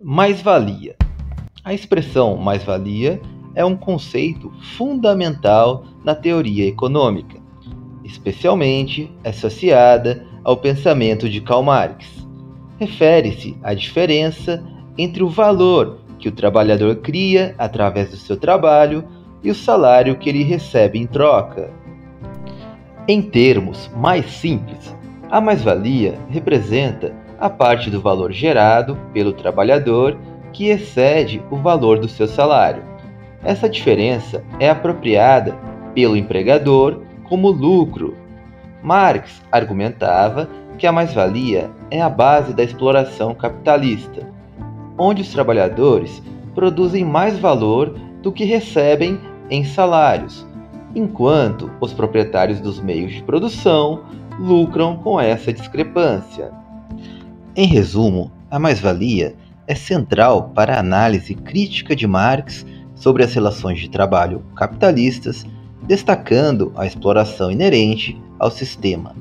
Mais-valia. A expressão mais-valia é um conceito fundamental na teoria econômica, especialmente associada ao pensamento de Karl Marx. Refere-se à diferença entre o valor que o trabalhador cria através do seu trabalho e o salário que ele recebe em troca. Em termos mais simples, a mais-valia representa a parte do valor gerado pelo trabalhador que excede o valor do seu salário. Essa diferença é apropriada pelo empregador como lucro. Marx argumentava que a mais-valia é a base da exploração capitalista, onde os trabalhadores produzem mais valor do que recebem em salários, enquanto os proprietários dos meios de produção lucram com essa discrepância. Em resumo, a mais-valia é central para a análise crítica de Marx sobre as relações de trabalho capitalistas, destacando a exploração inerente ao sistema.